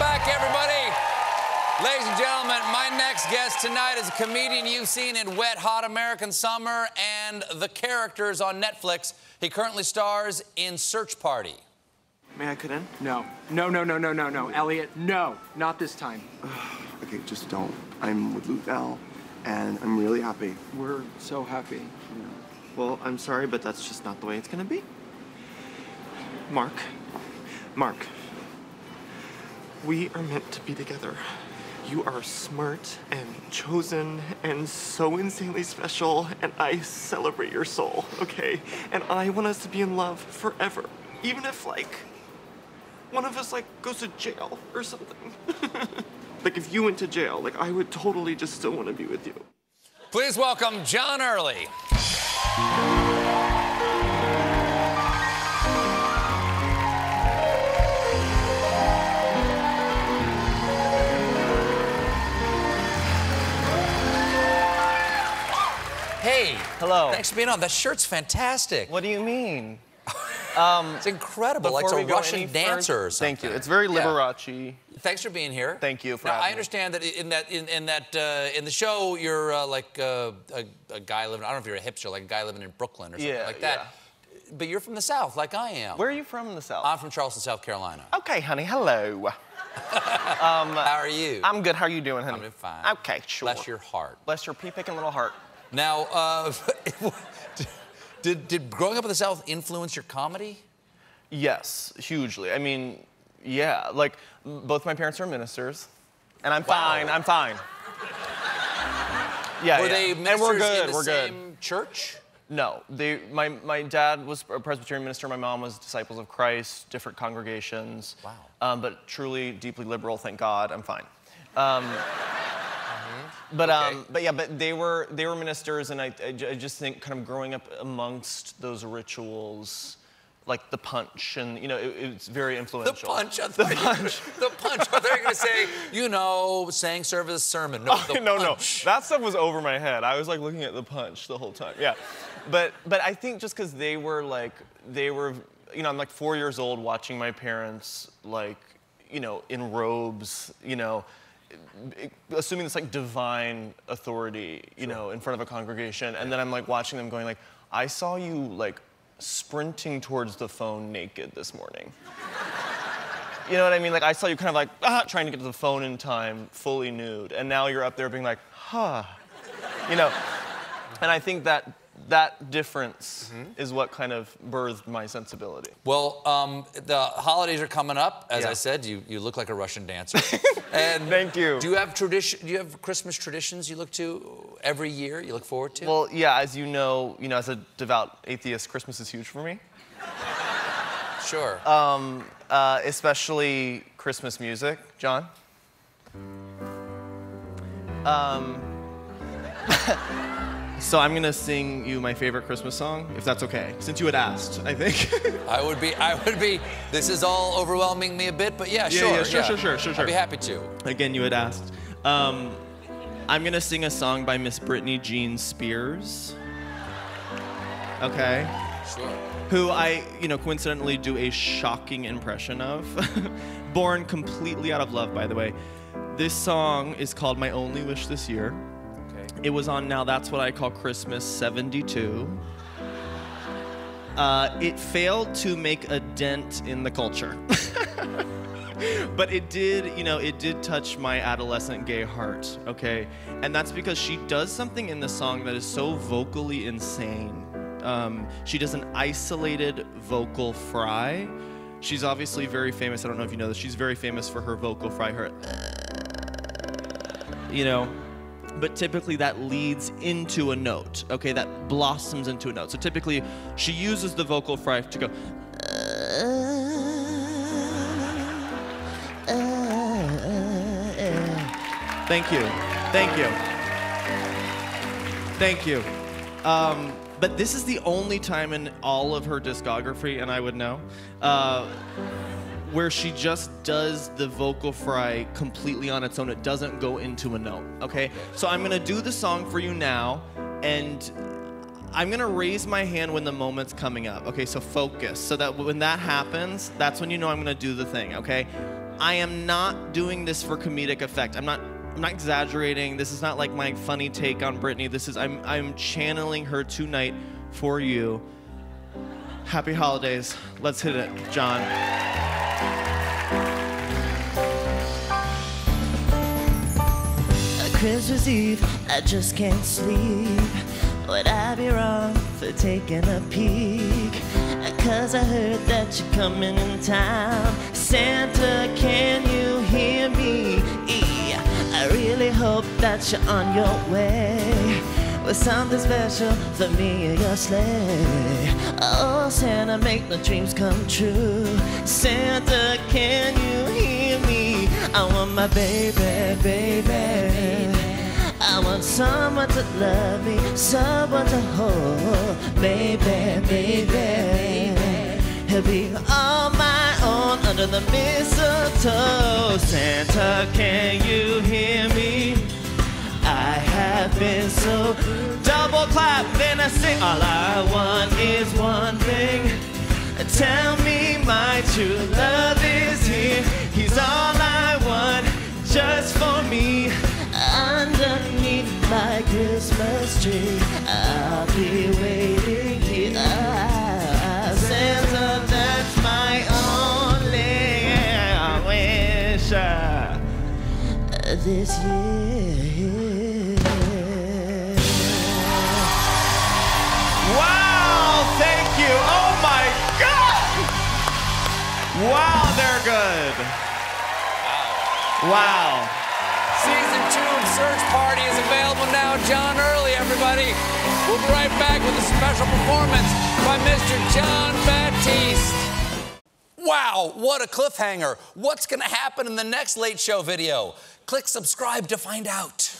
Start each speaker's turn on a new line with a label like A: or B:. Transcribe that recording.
A: back, everybody. Ladies and gentlemen, my next guest tonight is a comedian you've seen in Wet Hot American Summer and The Characters on Netflix. He currently stars in Search Party.
B: May I cut in?
C: No. No, no, no, no, no, no. Elliot, no. Not this time.
B: Okay, just don't. I'm with Luke now, and I'm really happy.
C: We're so happy.
B: Well, I'm sorry, but that's just not the way it's gonna be. Mark. Mark. We are meant to be together. You are smart and chosen and so insanely special, and I celebrate your soul, okay? And I want us to be in love forever. Even if, like, one of us, like, goes to jail or something. like, if you went to jail, like, I would totally just still want to be with you.
A: Please welcome John Early. Hey.
D: Hello.
A: Thanks for being on. That shirt's fantastic.
D: What do you mean?
A: It's incredible. Like it's a Russian dancer
D: further-
A: or something.
D: Thank you. It's very
A: Yeah.
D: Liberace.
A: Thanks for being here.
D: Thank you for
A: now,
D: having
A: I
D: me.
A: understand that in that in, in that uh, in the show you're uh, like uh, a, a guy living. I don't know if you're a hipster, like a guy living in Brooklyn or something
D: Yeah,
A: like that. Yeah But you're from the South, like I am.
D: Where are you from in the South?
A: I'm from Charleston, South Carolina.
D: okay, honey. Hello.
A: How are you?
D: I'm good. How are you doing, honey?
A: I'm doing fine.
D: Okay, sure.
A: Bless your heart.
D: Bless your pea-picking little heart.
A: Now, uh, did did growing up in the South influence your comedy?
D: Yes, hugely. I mean, yeah. Like, both my parents are ministers, and I'm
A: Wow.
D: fine. I'm fine. Yeah,
A: Were
D: yeah.
A: they
D: and
A: ministers
D: we're good.
A: in the
D: we're good.
A: same church?
D: No, they. My my dad was a Presbyterian minister. My mom was Disciples of Christ, different congregations.
A: Wow.
D: Um, but truly, deeply liberal. Thank God. I'm fine. Um, But um, but yeah, but they were they were ministers, and I, I I just think kind of growing up amongst those rituals, like the punch, and you know, it, it's very influential.
A: The punch. You-
D: punch.
A: the punch. I thought you were going to say, you know, saying service sermon. No, the
D: no, no, that stuff was over my head. I was like looking at the punch the whole time. Yeah, but but I think just because they were like they were, you know, I'm like four years old watching my parents like, you know, in robes, you know, assuming this like divine authority, you know, in front of a congregation, and then I'm like watching them going like, I saw you like sprinting towards the phone naked this morning. You know what I mean? Like I saw you kind of like ah, trying to get to the phone in time, fully nude, and now you're up there being like, huh, you know. And I think that that difference
A: Mm-hmm.
D: is what kind of birthed my sensibility.
A: Well, um, the holidays are coming up. As
D: Yeah.
A: I said, you, you look like a Russian dancer. and
D: Thank you.
A: Do you have tradition? Do you have Christmas traditions you look to every year? You look forward to?
D: Well, yeah, as you know, you know, as a devout atheist, Christmas is huge for me.
A: sure.
D: uh, especially Christmas music. John? Um, so I'm gonna sing you my favorite Christmas song, if that's okay, since you had asked, I think.
A: I would be. I would be. This is all overwhelming me a bit, but yeah,
D: Yeah,
A: sure.
D: yeah, sure, sure, sure, sure,
A: I'd be happy to.
D: Again, you had asked. Um, I'm gonna sing a song by Miss Britney Jean Spears. Okay.
A: Sure.
D: who I, you know, coincidentally do a shocking impression of. Born completely out of love, by the way. This song is called My Only Wish This Year. It was on Now That's What I Call Christmas 72. Uh, it failed to make a dent in the culture. but it did, you know, it did touch my adolescent gay heart, okay? And that's because she does something in the song that is so vocally insane. Um, she does an isolated vocal fry. She's obviously very famous. I don't know if you know this. She's very famous for her vocal fry, her, you know, but typically that leads into a note, okay? That blossoms into a note. So typically she uses the vocal fry to go, Thank you. Thank you. Thank you. Um, but this is the only time in all of her discography, and I would know, uh, where she just does the vocal fry completely on its own. It doesn't go into a note, okay? So I'm gonna do the song for you now, and I'm gonna raise my hand when the moment's coming up. Okay, so focus. So that when that happens, that's when you know I'm gonna do the thing, okay? I am not doing this for comedic effect. I'm not I'm not exaggerating. This is not like my funny take on Britney. This is I'm I'm channeling her tonight for you. Happy holidays. Let's hit it, Jon.
E: Christmas Eve, I just can't sleep. Would I be wrong for taking a peek? Cause I heard that you're coming in town. Santa, can you hear me? I really hope that you're on your way with something special for me in your sleigh. Oh, Santa, make my dreams come true. Santa, can you? I want my baby, baby. I want someone to love me, someone to hold, baby, baby. He'll be all my own under the mistletoe. Santa, can you hear me? I have been so double clap, then I sing. All I want is one thing. Tell me my true love this year.
D: Wow, thank you. Oh my god. Wow, they're good. Wow.
A: Season two of Search Party is available now. John Early, everybody. We'll be right back with a special performance by Mr. Jon Batiste. Wow, what a cliffhanger. What's going to happen in the next Late Show video? Click subscribe to find out.